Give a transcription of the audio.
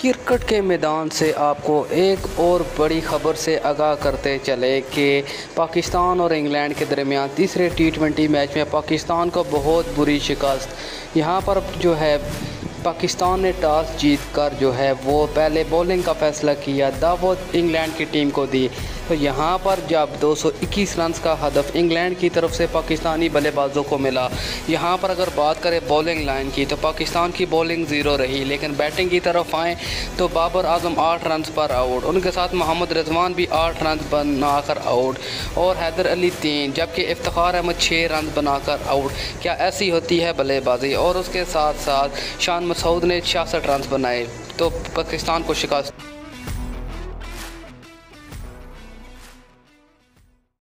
Cricket के मैदान से आपको एक और बड़ी ख़बर से आगाह करते चले कि पाकिस्तान और इंग्लैंड के दरमियान तीसरे टी ट्वेंटी मैच में पाकिस्तान को बहुत बुरी शिकस्त। यहाँ पर जो है पाकिस्तान ने टॉस जीत कर जो है वो पहले बॉलिंग का फ़ैसला किया, दावत इंग्लैंड की टीम को दी। तो यहाँ पर जब 221 रन का हदफ इंग्लैंड की तरफ़ से पाकिस्तानी बल्लेबाजों को मिला, यहाँ पर अगर बात करें बॉलिंग लाइन की तो पाकिस्तान की बॉलिंग ज़ीरो रही, लेकिन बैटिंग की तरफ़ आएँ तो बाबर आज़म आठ रन पर आउट उनके साथ मोहम्मद रजवान भी आठ रन बनाकर आउट और हैदर अली तीन, जबकि इफ्तार अहमद छः रन बनाकर आउट क्या ऐसी होती है बल्लेबाजी? और उसके साथ साथ शान मसूद ने छियासठ रन बनाए तो पाकिस्तान को शिकस्त।